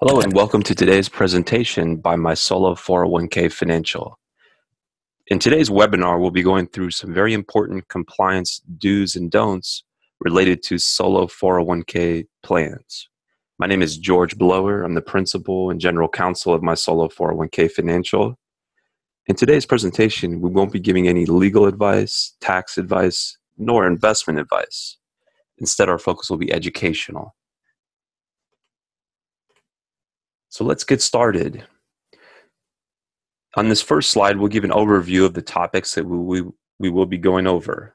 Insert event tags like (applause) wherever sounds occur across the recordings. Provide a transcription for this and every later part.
Hello and welcome to today's presentation by my solo 401k financial. In today's webinar, we'll be going through some very important compliance do's and don'ts related to solo 401k plans. My name is George Blower. I'm the principal and general counsel of my solo 401k financial. In today's presentation, we won't be giving any legal advice, tax advice, nor investment advice. Instead, our focus will be educational. So let's get started. On this first slide, we'll give an overview of the topics that we, we, will be going over.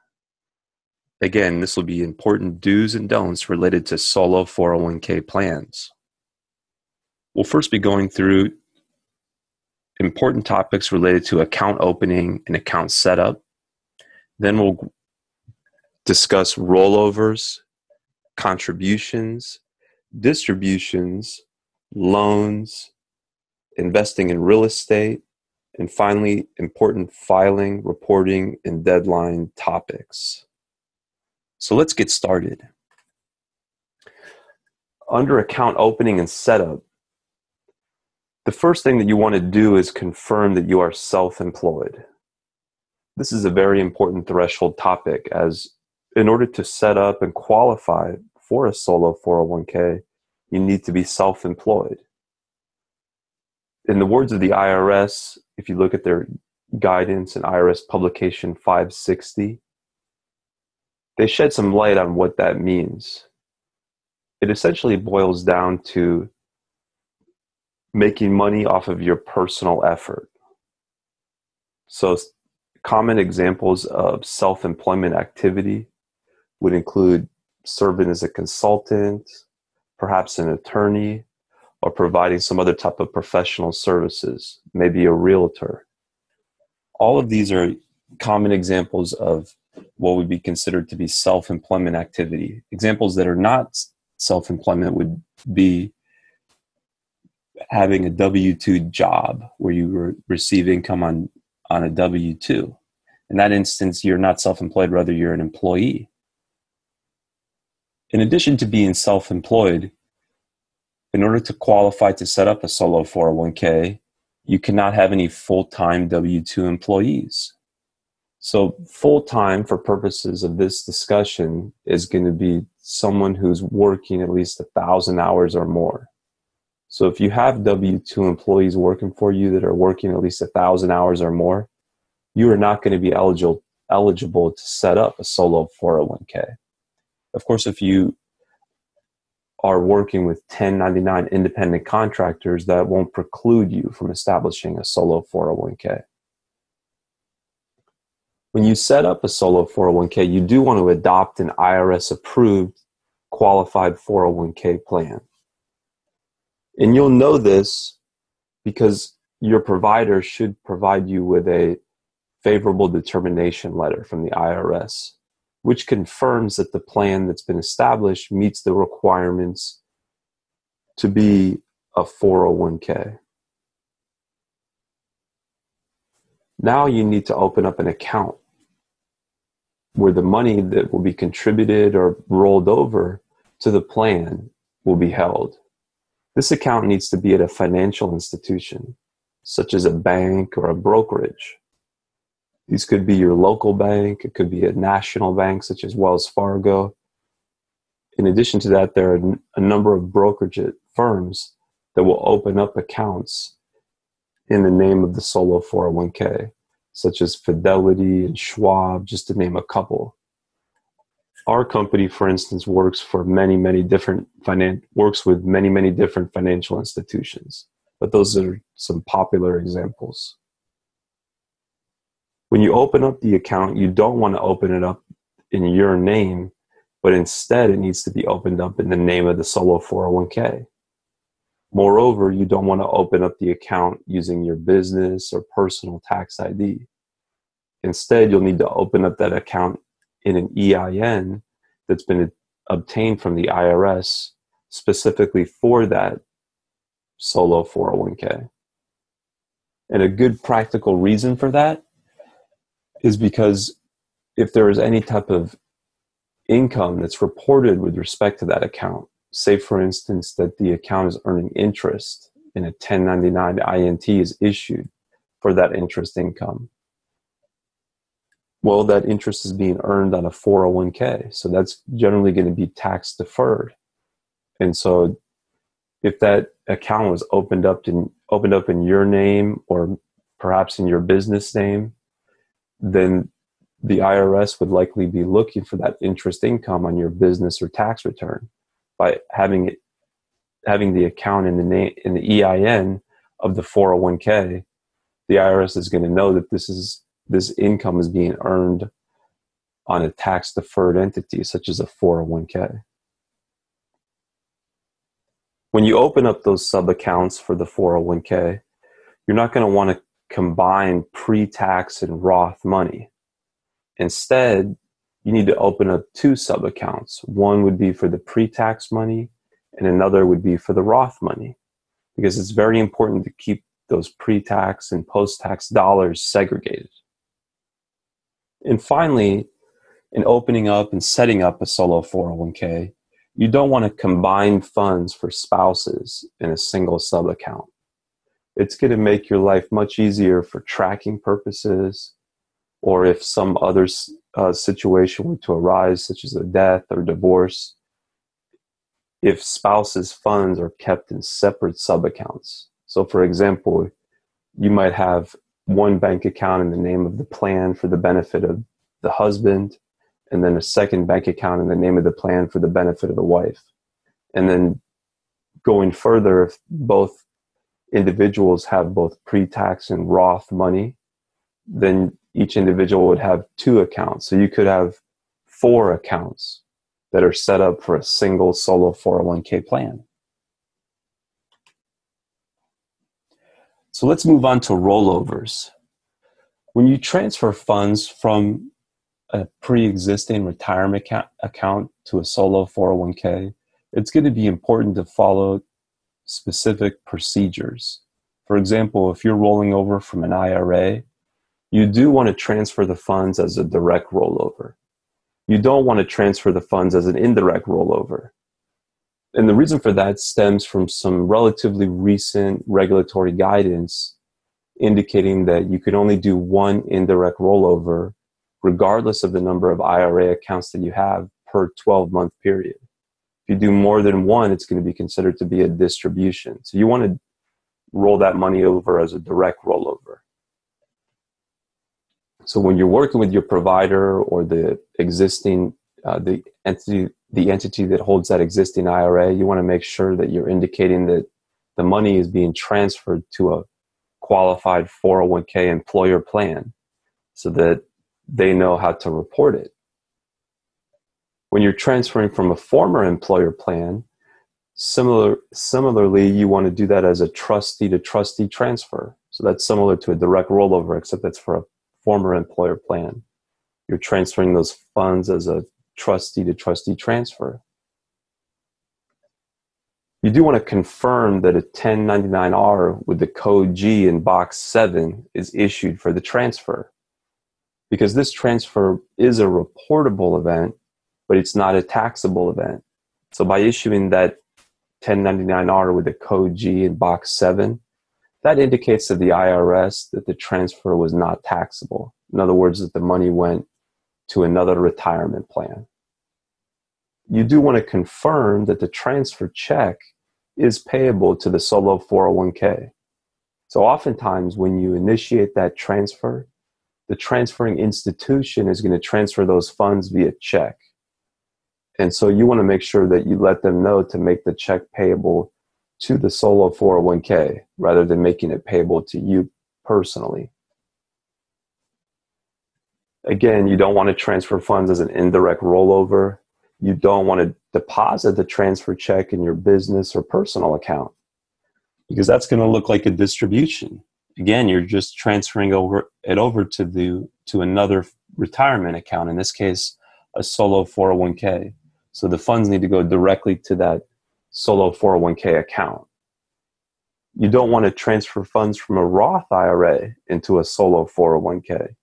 Again, this will be important do's and don'ts related to solo 401k plans. We'll first be going through important topics related to account opening and account setup. Then we'll discuss rollovers, contributions, distributions, loans, investing in real estate, and finally, important filing, reporting, and deadline topics. So let's get started. Under account opening and setup, the first thing that you want to do is confirm that you are self employed. This is a very important threshold topic as in order to set up and qualify for a solo 401k, you need to be self employed. In the words of the IRS, if you look at their guidance in IRS publication 560, they shed some light on what that means. It essentially boils down to making money off of your personal effort. So, common examples of self employment activity would include serving as a consultant, perhaps an attorney, or providing some other type of professional services, maybe a realtor. All of these are common examples of what would be considered to be self employment activity. Examples that are not self employment would be having a W 2 job where you re- receive income on, on a W 2. In that instance, you're not self employed, rather, you're an employee. In addition to being self employed, in order to qualify to set up a solo 401k, you cannot have any full time W 2 employees. So, full time for purposes of this discussion is going to be someone who's working at least a thousand hours or more. So, if you have W 2 employees working for you that are working at least a thousand hours or more, you are not going to be eligible, eligible to set up a solo 401k. Of course, if you are working with 1099 independent contractors, that won't preclude you from establishing a solo 401k. When you set up a solo 401k, you do want to adopt an IRS approved qualified 401k plan. And you'll know this because your provider should provide you with a favorable determination letter from the IRS which confirms that the plan that's been established meets the requirements to be a 401k. Now you need to open up an account where the money that will be contributed or rolled over to the plan will be held. This account needs to be at a financial institution, such as a bank or a brokerage. These could be your local bank, it could be a national bank such as Wells Fargo. In addition to that, there are a number of brokerage firms that will open up accounts in the name of the solo 401k, such as Fidelity and Schwab, just to name a couple. Our company, for instance, works for many, many different finan- works with many, many different financial institutions. But those are some popular examples when you open up the account, you don't want to open it up in your name, but instead it needs to be opened up in the name of the solo 401k. Moreover, you don't want to open up the account using your business or personal tax ID. Instead, you'll need to open up that account in an EIN that's been obtained from the IRS specifically for that solo 401k. And a good practical reason for that is because if there is any type of income that's reported with respect to that account, say, for instance, that the account is earning interest and a 1099 INT is issued for that interest income. Well, that interest is being earned on a 401k. So that's generally going to be tax deferred. And so if that account was opened up in opened up in your name or perhaps in your business name, then the IRS would likely be looking for that interest income on your business or tax return by having it having the account in the name in the EIN of the 401k. The IRS is going to know that this is this income is being earned on a tax deferred entity such as a 401k. When you open up those sub accounts for the 401k, you're not going to want to combine pre tax and Roth money. Instead, you need to open up two sub accounts. One would be for the pre tax money, and another would be for the Roth money. Because it's very important to keep those pre tax and post tax dollars segregated. And finally, in opening up and setting up a solo 401k, you don't want to combine funds for spouses in a single sub account. It's going to make your life much easier for tracking purposes, or if some other uh, situation were to arise, such as a death or divorce, if spouses' funds are kept in separate sub accounts. So, for example, you might have one bank account in the name of the plan for the benefit of the husband, and then a second bank account in the name of the plan for the benefit of the wife. And then going further, if both individuals have both pre tax and Roth money, then each individual would have two accounts. So you could have four accounts that are set up for a single solo 401k plan. So let's move on to rollovers. When you transfer funds from a pre-existing retirement account to a solo 401k, it's going to be important to follow specific procedures. For example, if you're rolling over from an IRA, you do want to transfer the funds as a direct rollover. You don't want to transfer the funds as an indirect rollover. And the reason for that stems from some relatively recent regulatory guidance indicating that you can only do one indirect rollover regardless of the number of IRA accounts that you have per 12 month period. If you do more than one, it's going to be considered to be a distribution. So you want to roll that money over as a direct rollover. So when you're working with your provider or the existing uh, the entity the entity that holds that existing IRA, you want to make sure that you're indicating that the money is being transferred to a qualified 401k employer plan so that they know how to report it. When you're transferring from a former employer plan, similar, similarly, you want to do that as a trustee to trustee transfer. So that's similar to a direct rollover, except that's for a former employer plan. You're transferring those funds as a trustee to trustee transfer. You do want to confirm that a 1099R with the code G in box 7 is issued for the transfer because this transfer is a reportable event, but it's not a taxable event. So by issuing that 1099R with the code G in box 7, that indicates to the IRS that the transfer was not taxable. In other words, that the money went to another retirement plan. You do want to confirm that the transfer check is payable to the solo 401k. So oftentimes when you initiate that transfer, the transferring institution is going to transfer those funds via check. And so you want to make sure that you let them know to make the check payable to the solo 401k rather than making it payable to you personally. Again, you don't want to transfer funds as an indirect rollover. You don't want to deposit the transfer check in your business or personal account because that's going to look like a distribution again you're just transferring over it over to the to another retirement account in this case a solo 401k so the funds need to go directly to that solo 401k account. You don't want to transfer funds from a roth ira into a solo 401k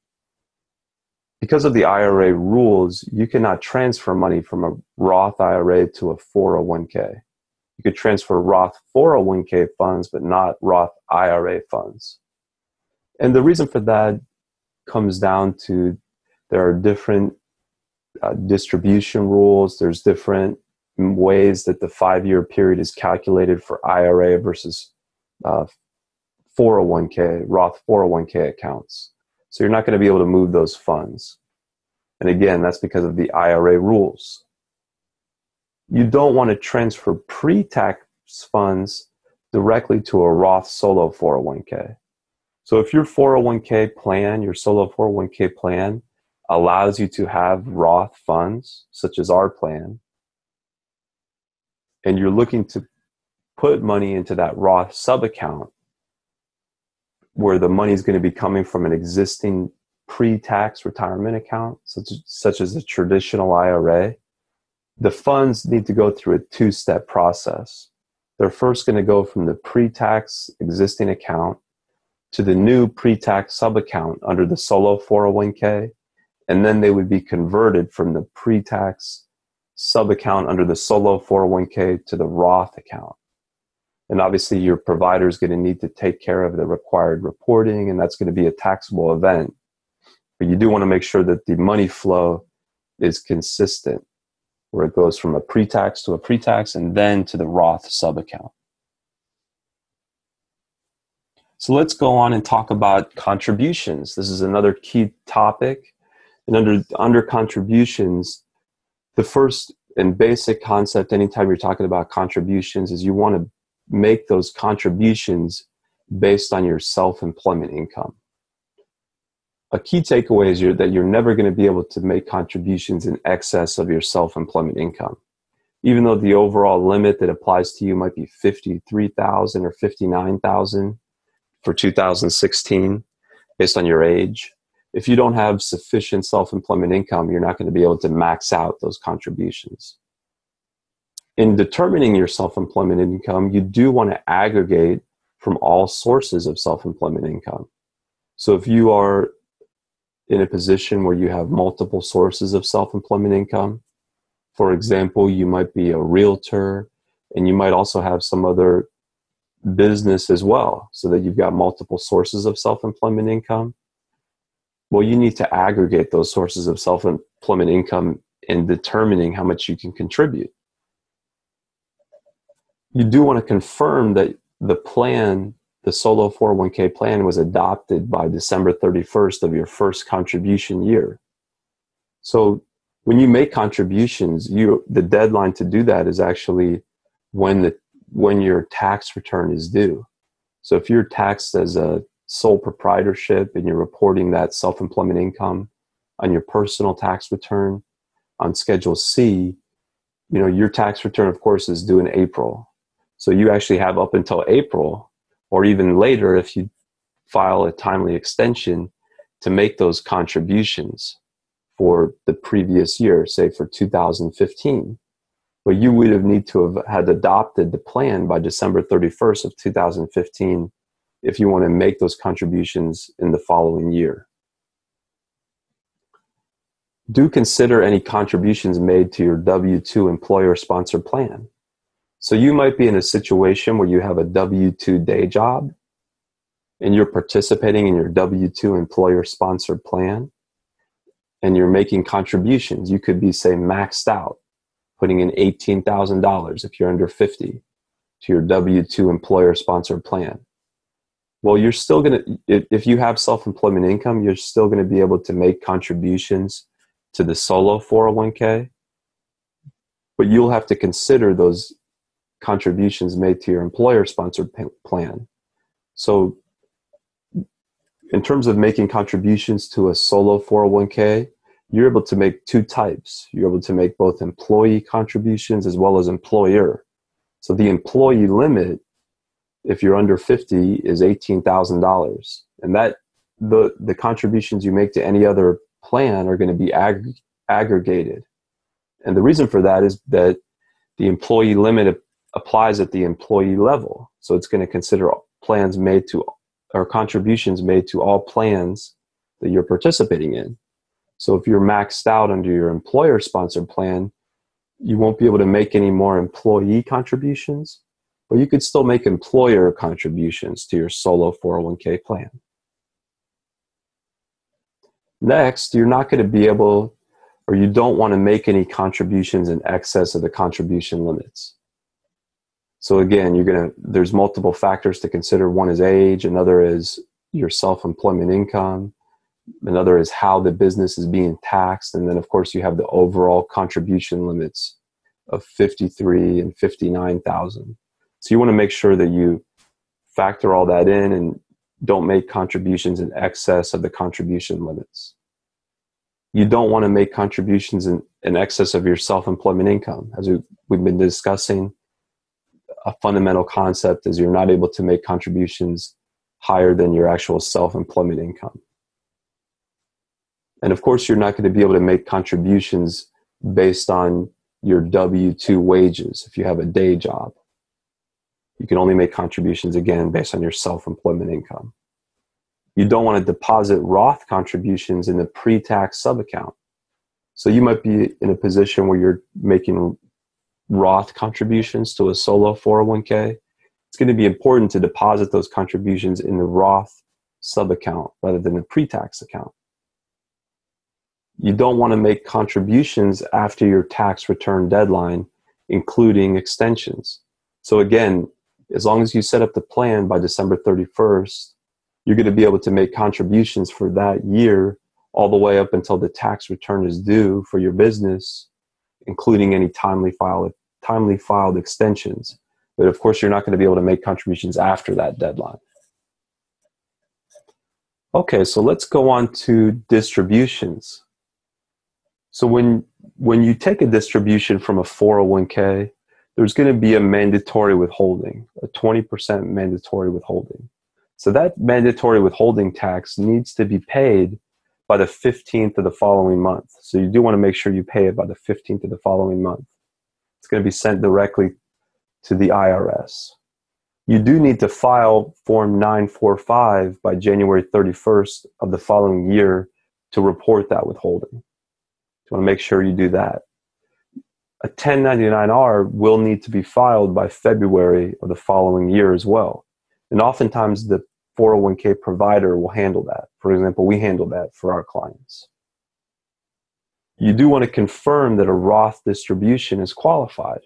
because of the ira rules you cannot transfer money from a roth ira to a 401k You could transfer Roth 401k funds, but not Roth IRA funds. And the reason for that comes down to there are different uh, distribution rules, there's different ways that the five year period is calculated for IRA versus uh, 401k, Roth 401k accounts. So you're not going to be able to move those funds. And again, that's because of the IRA rules. You don't want to transfer pre tax funds directly to a Roth solo 401k. So if your 401k plan, your solo 401k plan, allows you to have Roth funds, such as our plan, and you're looking to put money into that Roth sub account where the money is going to be coming from an existing pre-tax retirement account, such, such as a traditional IRA, the funds need to go through a two-step process. They're first going to go from the pre-tax existing account to the new pre-tax sub-account under the solo 401k, and then they would be converted from the pre-tax sub-account under the solo 401k to the Roth account. And obviously, your provider is going to need to take care of the required reporting, and that's going to be a taxable event. But you do want to make sure that the money flow is consistent, where it goes from a pre tax to a pre tax and then to the Roth sub account. So let's go on and talk about contributions. This is another key topic. And under, under contributions, the first and basic concept anytime you're talking about contributions is you want to make those contributions based on your self employment income. A key takeaway is you're, that you're never going to be able to make contributions in excess of your self employment income. Even though the overall limit that applies to you might be 53,000 or 59,000 for 2016 based on your age, if you don't have sufficient self employment income, you're not going to be able to max out those contributions in determining your self employment income, you do want to aggregate from all sources of self employment income. So if you are in a position where you have multiple sources of self employment income, for example, you might be a realtor and you might also have some other business as well, so that you've got multiple sources of self employment income. Well, you need to aggregate those sources of self employment income in determining how much you can contribute you do want to confirm that the plan, the solo 401k plan, was adopted by December 31st of your first contribution year. So when you make contributions, you the deadline to do that is actually when the when your tax return is due. So if you're taxed as a sole proprietorship and you're reporting that self-employment income on your personal tax return on Schedule C, you know your tax return, of course, is due in April. So you actually have up until April or even later if you file a timely extension to make those contributions for the previous year, say for 2015. But you would have need to have had adopted the plan by December 31st of 2015 if you want to make those contributions in the following year. Do consider any contributions made to your W 2 employer sponsored plan. So you might be in a situation where you have a W 2 day job and you're participating in your W 2 employer sponsored plan and you're making contributions. You could be, say, maxed out, putting in $18,000 if you're under 50 to your W 2 employer sponsored plan. Well, you're still going to, if you have self employment income, you're still going to be able to make contributions to the solo 401k, but you'll have to consider those contributions made to your employer sponsored plan. So, in terms of making contributions to a solo 401k, you're able to make two types. You're able to make both employee contributions as well as employer. So, the employee limit, if you're under 50, is $18,000. And that the, the contributions you make to any other plan are going to be ag- aggregated. And the reason for that is that the employee limit applies at the employee level. So it's going to consider plans made to or contributions made to all plans that you're participating in. So if you're maxed out under your employer sponsored plan, you won't be able to make any more employee contributions, but you could still make employer contributions to your solo 401k plan. Next, you're not going to be able, or you don't want to make any contributions in excess of the contribution limits. So again, you're going to, there's multiple factors to consider. One is age, another is your self-employment income, another is how the business is being taxed, and then of course you have the overall contribution limits of 53 and 59,000. So you want to make sure that you factor all that in and don't make contributions in excess of the contribution limits. You don't want to make contributions in, in excess of your self employment income. As we, we've been discussing, a fundamental concept is you're not able to make contributions higher than your actual self employment income. And of course, you're not going to be able to make contributions based on your W 2 wages if you have a day job. You can only make contributions again based on your self employment income. You don't want to deposit Roth contributions in the pre tax sub account. So you might be in a position where you're making Roth contributions to a solo 401k. It's going to be important to deposit those contributions in the Roth sub account rather than the pre tax account. You don't want to make contributions after your tax return deadline, including extensions. So, again, as long as you set up the plan by December 31st, you're going to be able to make contributions for that year all the way up until the tax return is due for your business, including any timely filed timely filed extensions. But of course, you're not going to be able to make contributions after that deadline. Okay, so let's go on to distributions. So when when you take a distribution from a 401k, there's going to be a mandatory withholding, a 20% mandatory withholding. So that mandatory withholding tax needs to be paid by the 15th of the following month. So you do want to make sure you pay it by the 15th of the following month. It's going to be sent directly to the IRS. You do need to file Form 945 by January 31st of the following year to report that withholding. You want to make sure you do that. A 1099R will need to be filed by February of the following year as well. And oftentimes the 401k provider will handle that. For example, we handle that for our clients you do want to confirm that a Roth distribution is qualified.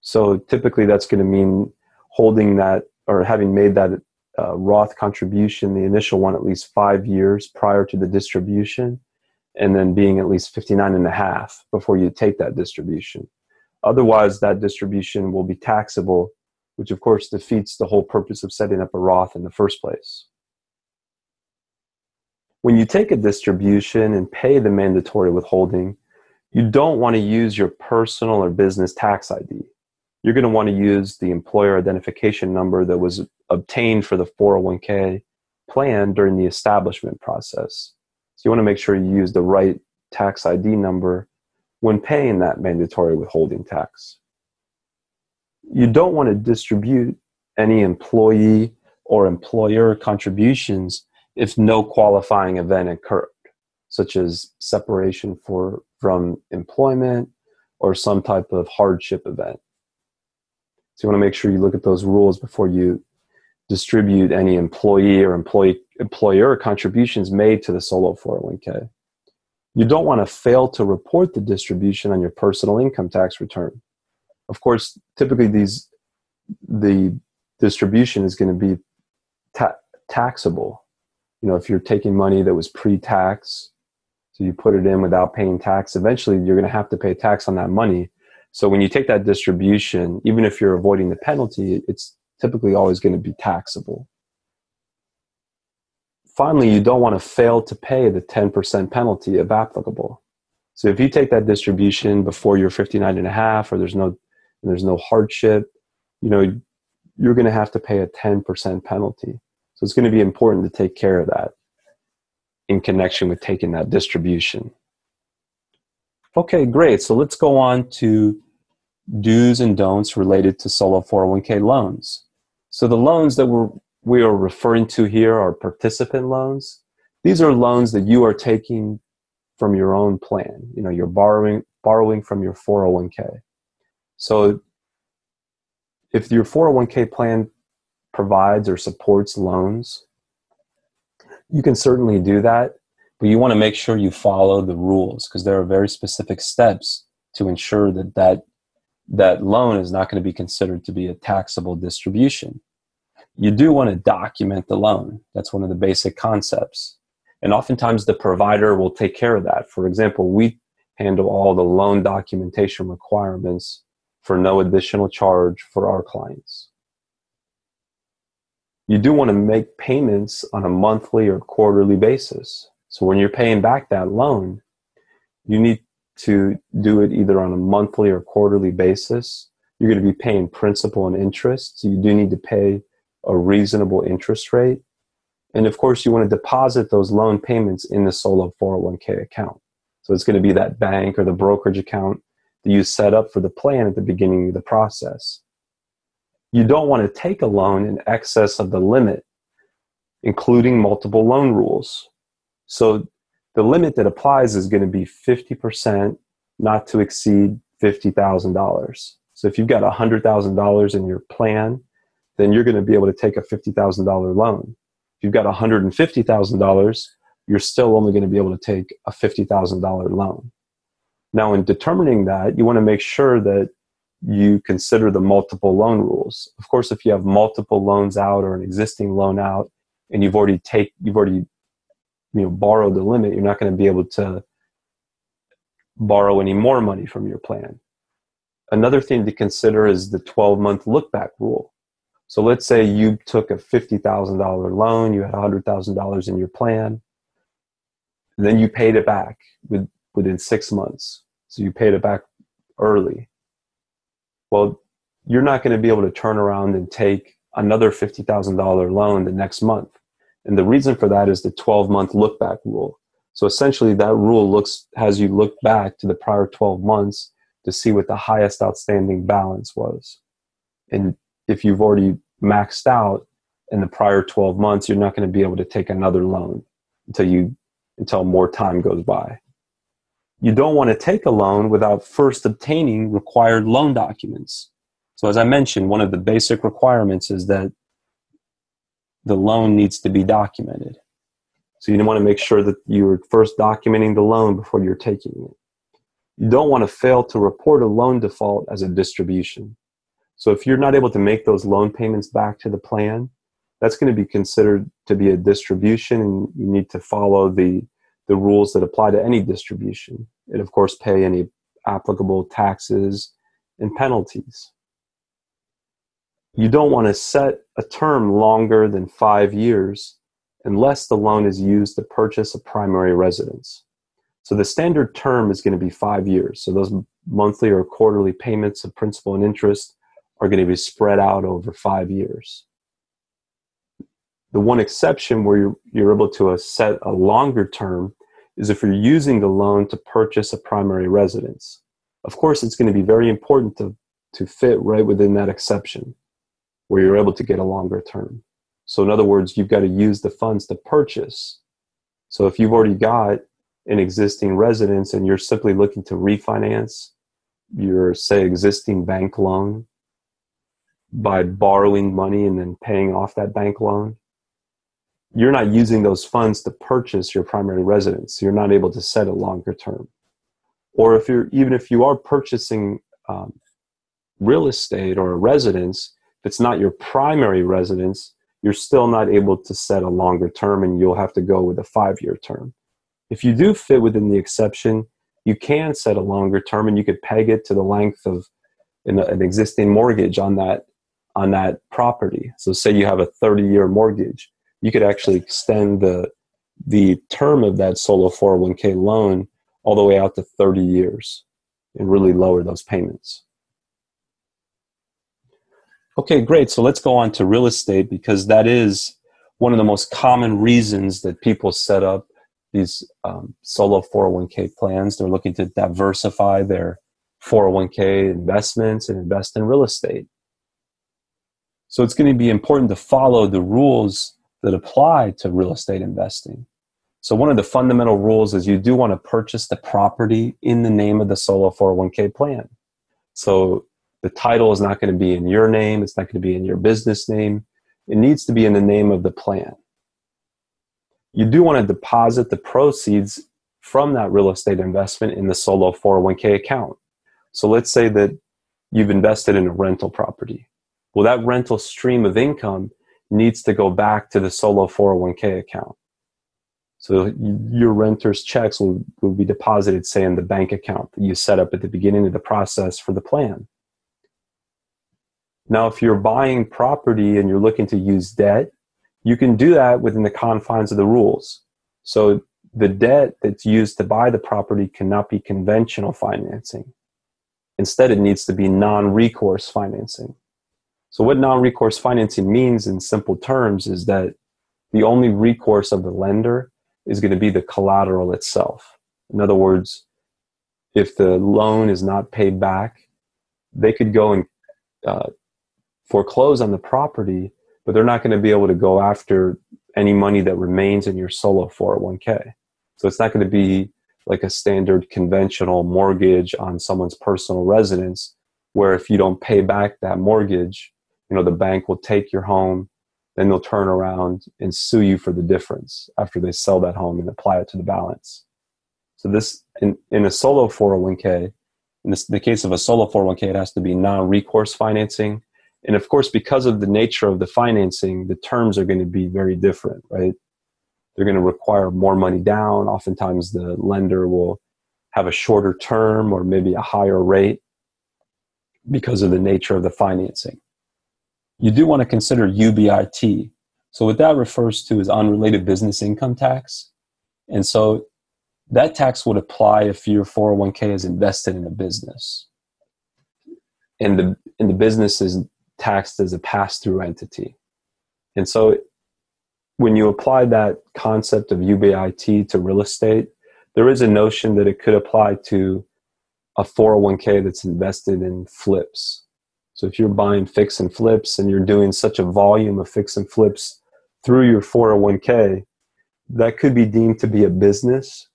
So typically that's going to mean holding that or having made that uh, Roth contribution, the initial one, at least five years prior to the distribution, and then being at least 59 and a half before you take that distribution. Otherwise, that distribution will be taxable, which of course defeats the whole purpose of setting up a Roth in the first place when you take a distribution and pay the mandatory withholding, you don't want to use your personal or business tax ID. You're going to want to use the employer identification number that was obtained for the 401k plan during the establishment process. You want to make sure you use the right tax ID number when paying that mandatory withholding tax. You don't want to distribute any employee or employer contributions if no qualifying event occurred, such as separation for, from employment or some type of hardship event. So you want to make sure you look at those rules before you distribute any employee or employee employer contributions made to the solo 401k. You don't want to fail to report the distribution on your personal income tax return. Of course, typically these the distribution is going to be ta- taxable you know if you're taking money that was pre-tax so you put it in without paying tax eventually you're going to have to pay tax on that money so when you take that distribution even if you're avoiding the penalty it's typically always going to be taxable finally you don't want to fail to pay the 10% penalty if applicable so if you take that distribution before you're 59 and a half or there's no there's no hardship you know you're going to have to pay a 10% penalty so it's going to be important to take care of that in connection with taking that distribution. Okay, great. So let's go on to do's and don'ts related to solo 401k loans. So the loans that we're, we are referring to here are participant loans. These are loans that you are taking from your own plan. You know, you're borrowing borrowing from your 401k. So if your 401k plan provides or supports loans, you can certainly do that, but you want to make sure you follow the rules because there are very specific steps to ensure that that, that loan is not going to be considered to be a taxable distribution. You do want to document the loan. That's one of the basic concepts. And oftentimes the provider will take care of that. For example, we handle all the loan documentation requirements for no additional charge for our clients. You do want to make payments on a monthly or quarterly basis. So when you're paying back that loan, you need to do it either on a monthly or quarterly basis. You're going to be paying principal and interest, so you do need to pay a reasonable interest rate. And of course, you want to deposit those loan payments in the solo 401k account. So it's going to be that bank or the brokerage account that you set up for the plan at the beginning of the process. You don't want to take a loan in excess of the limit, including multiple loan rules. So the limit that applies is going to be 50% not to exceed $50,000. So if you've got $100,000 in your plan, then you're going to be able to take a $50,000 loan. If you've got $150,000, you're still only going to be able to take a $50,000 loan. Now, in determining that, you want to make sure that you consider the multiple loan rules. Of course, if you have multiple loans out or an existing loan out, and you've already take you've already you know borrow the limit, you're not going to be able to borrow any more money from your plan. Another thing to consider is the 12 month look back rule. So let's say you took a $50,000 loan, you had $100,000 in your plan, then you paid it back with, within six months. So you paid it back early. Well, you're not going to be able to turn around and take another $50,000 loan the next month. And the reason for that is the 12 month look back rule. So essentially, that rule looks has you look back to the prior 12 months to see what the highest outstanding balance was. And if you've already maxed out in the prior 12 months, you're not going to be able to take another loan until you until more time goes by. You don't want to take a loan without first obtaining required loan documents. So as I mentioned, one of the basic requirements is that the loan needs to be documented. So you want to make sure that you're first documenting the loan before you're taking it. You don't want to fail to report a loan default as a distribution. So if you're not able to make those loan payments back to the plan, that's going to be considered to be a distribution and you need to follow the, the rules that apply to any distribution. And of course, pay any applicable taxes and penalties. You don't want to set a term longer than five years unless the loan is used to purchase a primary residence. So the standard term is going to be five years. So those monthly or quarterly payments of principal and interest are going to be spread out over five years. The one exception where you're, you're able to uh, set a longer term is if you're using the loan to purchase a primary residence. Of course, it's going to be very important to, to fit right within that exception where you're able to get a longer term. So, in other words, you've got to use the funds to purchase. So, if you've already got an existing residence and you're simply looking to refinance your, say, existing bank loan, by borrowing money and then paying off that bank loan, you're not using those funds to purchase your primary residence. You're not able to set a longer term. Or if you're even if you are purchasing um, real estate or a residence, if it's not your primary residence, you're still not able to set a longer term, and you'll have to go with a five-year term. If you do fit within the exception, you can set a longer term, and you could peg it to the length of an, an existing mortgage on that on that property. So say you have a 30 year mortgage, you could actually extend the the term of that solo 401k loan all the way out to 30 years and really lower those payments. Okay, great. So let's go on to real estate because that is one of the most common reasons that people set up these um, solo 401k plans. They're looking to diversify their 401k investments and invest in real estate. So it's going to be important to follow the rules that apply to real estate investing. So, one of the fundamental rules is you do want to purchase the property in the name of the solo 401k plan. So, the title is not going to be in your name, it's not going to be in your business name. It needs to be in the name of the plan. You do want to deposit the proceeds from that real estate investment in the solo 401k account. So, let's say that you've invested in a rental property. Well, that rental stream of income needs to go back to the solo 401k account. So your renter's checks will, will be deposited, say, in the bank account that you set up at the beginning of the process for the plan. Now, if you're buying property and you're looking to use debt, you can do that within the confines of the rules. So the debt that's used to buy the property cannot be conventional financing. Instead, it needs to be non recourse financing. So, what non recourse financing means in simple terms is that the only recourse of the lender is going to be the collateral itself. In other words, if the loan is not paid back, they could go and uh, foreclose on the property, but they're not going to be able to go after any money that remains in your solo 401k. So it's not going to be like a standard conventional mortgage on someone's personal residence, where if you don't pay back that mortgage, you know, the bank will take your home then they'll turn around and sue you for the difference after they sell that home and apply it to the balance. So this in, in a solo 401k, in this, the case of a solo 401k, it has to be non-recourse financing. And of course, because of the nature of the financing, the terms are going to be very different, right? They're going to require more money down. Oftentimes the lender will have a shorter term or maybe a higher rate because of the nature of the financing you do want to consider UBIT. So what that refers to is unrelated business income tax. And so that tax would apply if your 401k is invested in a business. And the, and the business is taxed as a pass through entity. And so when you apply that concept of UBIT to real estate, there is a notion that it could apply to a 401k that's invested in flips. So if you're buying fix and flips and you're doing such a volume of fix and flips through your 401k, that could be deemed to be a business.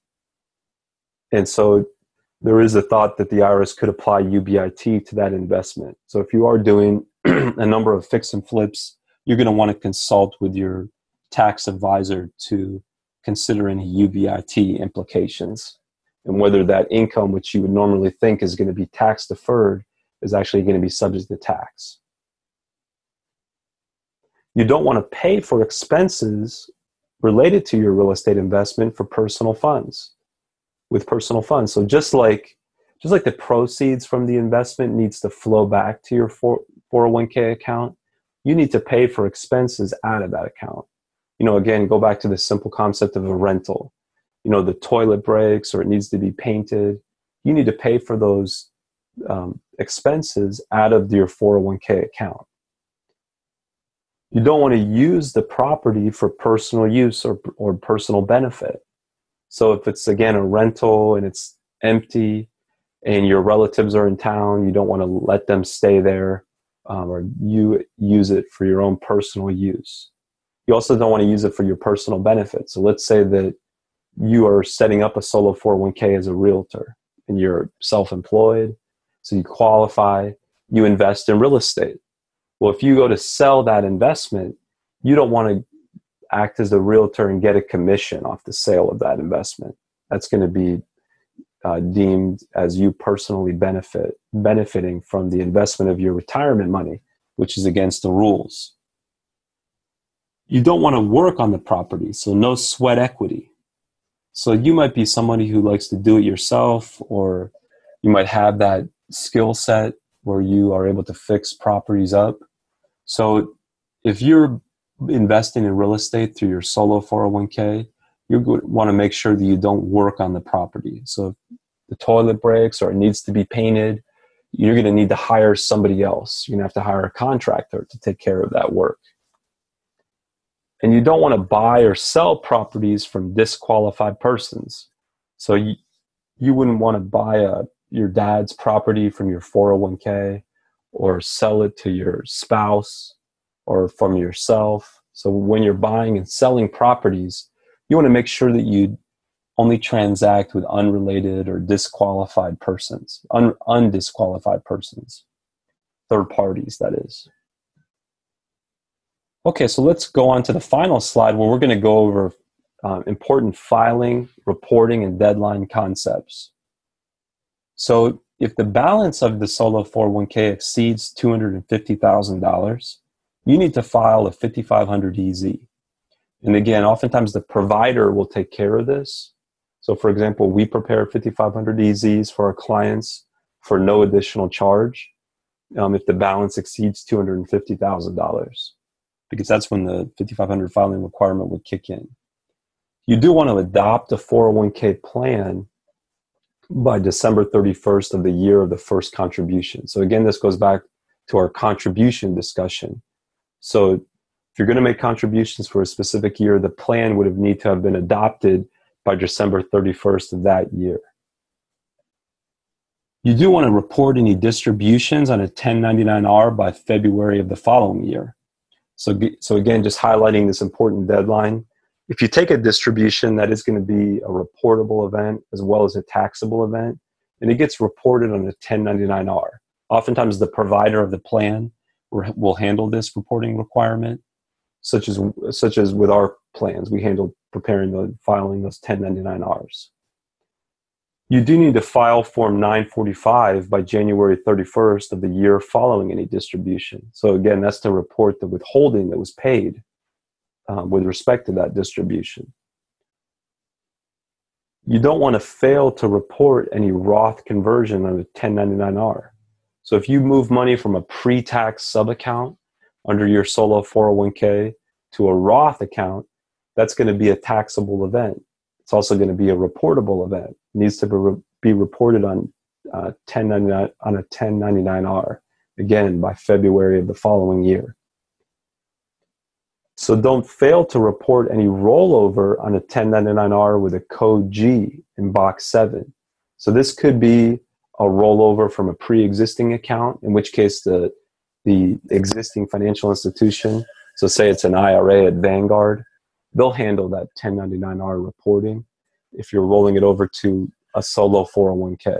And so there is a thought that the IRS could apply UBIT to that investment. So if you are doing (clears throat) a number of fix and flips, you're going to want to consult with your tax advisor to consider any UBIT implications and whether that income, which you would normally think is going to be tax deferred, is actually going to be subject to tax. You don't want to pay for expenses related to your real estate investment for personal funds with personal funds. So just like just like the proceeds from the investment needs to flow back to your 401k account, you need to pay for expenses out of that account. You know, again, go back to the simple concept of a rental. You know, the toilet breaks or it needs to be painted. You need to pay for those um, expenses out of your 401k account. You don't want to use the property for personal use or, or personal benefit. So if it's again a rental and it's empty and your relatives are in town, you don't want to let them stay there um, or you use it for your own personal use. You also don't want to use it for your personal benefit. So let's say that you are setting up a solo 401k as a realtor and you're self employed so you qualify, you invest in real estate. Well, if you go to sell that investment, you don't want to act as a realtor and get a commission off the sale of that investment. That's going to be uh, deemed as you personally benefit benefiting from the investment of your retirement money, which is against the rules. You don't want to work on the property, so no sweat equity. So you might be somebody who likes to do it yourself, or you might have that skill set where you are able to fix properties up. So if you're investing in real estate through your solo 401k, you want to make sure that you don't work on the property. So if the toilet breaks or it needs to be painted, you're going to need to hire somebody else. You're going to have to hire a contractor to take care of that work. And you don't want to buy or sell properties from disqualified persons. So you, you wouldn't want to buy a your dad's property from your 401k or sell it to your spouse or from yourself. So when you're buying and selling properties, you want to make sure that you only transact with unrelated or disqualified persons, un- undisqualified persons, third parties, that is. Okay, so let's go on to the final slide where we're going to go over uh, important filing, reporting, and deadline concepts. So, if the balance of the solo 401k exceeds $250,000, you need to file a 5500 EZ. And again, oftentimes the provider will take care of this. So, for example, we prepare 5500 EZs for our clients for no additional charge um, if the balance exceeds $250,000, because that's when the 5500 filing requirement would kick in. You do want to adopt a 401k plan by December 31st of the year of the first contribution. So, again, this goes back to our contribution discussion. So, you're going to make contributions for a specific year, the plan would have need to have been adopted by December 31st of that year. You do want to report any distributions on a 1099R by February of the following year. So, so again, just highlighting this important deadline. If you take a distribution, that is going to be a reportable event as well as a taxable event, and it gets reported on a 1099R. Oftentimes, the provider of the plan will handle this reporting requirement, such as such as with our plans, we handle preparing the filing those 1099Rs. You do need to file Form 945 by January 31st of the year following any distribution. So again, that's to report the withholding that was paid um, with respect to that distribution. You don't want to fail to report any Roth conversion on a 1099R. So if you move money from a pre-tax sub account under your solo 401k to a Roth account, that's going to be a taxable event. It's also going to be a reportable event. It needs to be, re- be reported on uh, 1099 on a 1099R again by February of the following year. So don't fail to report any rollover on a 1099R with a code G in box 7. So this could be a rollover from a pre-existing account, in which case the the existing financial institution, so say it's an IRA at Vanguard, they'll handle that 1099R reporting if you're rolling it over to a solo 401k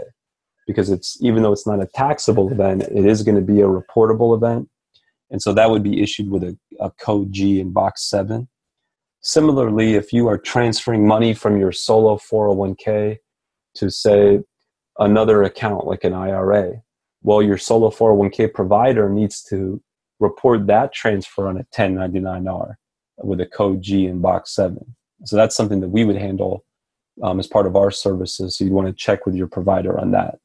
because it's even though it's not a taxable event, it is going to be a reportable event. And so that would be issued with a, a code G in box 7. Similarly, if you are transferring money from your solo 401k to, say, another account like an IRA, well, your solo 401k provider needs to report that transfer on a 1099R with a code G in box 7. So that's something that we would handle um, as part of our services. So you'd want to check with your provider on that.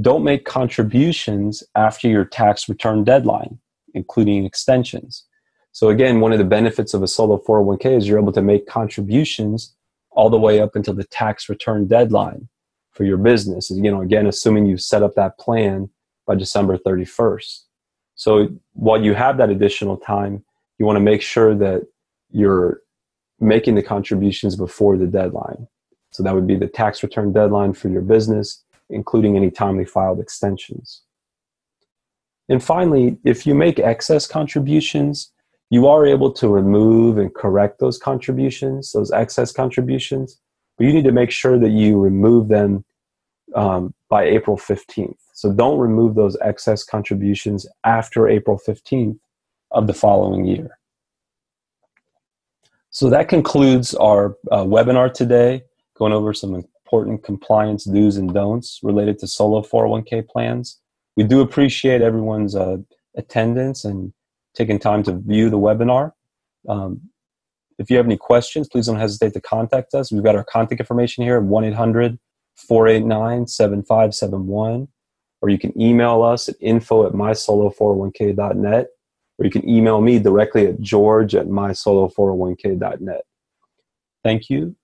Don't make contributions after your tax return deadline including extensions. So again, one of the benefits of a solo 401k is you're able to make contributions all the way up until the tax return deadline for your business. You know, again, assuming you set up that plan by December 31st. So while you have that additional time, you want to make sure that you're making the contributions before the deadline. So that would be the tax return deadline for your business, including any timely filed extensions. And finally, if you make excess contributions, you are able to remove and correct those contributions, those excess contributions, but you need to make sure that you remove them um, by April 15th. So don't remove those excess contributions after April 15th of the following year. So that concludes our uh, webinar today, going over some important compliance do's and don'ts related to solo 401k plans we do appreciate everyone's uh, attendance and taking time to view the webinar. Um, if you have any questions, please don't hesitate to contact us. We've got our contact information here 1 800 489 7571. Or you can email us at info at mysolo401k.net. Or you can email me directly at george at mysolo401k.net. Thank you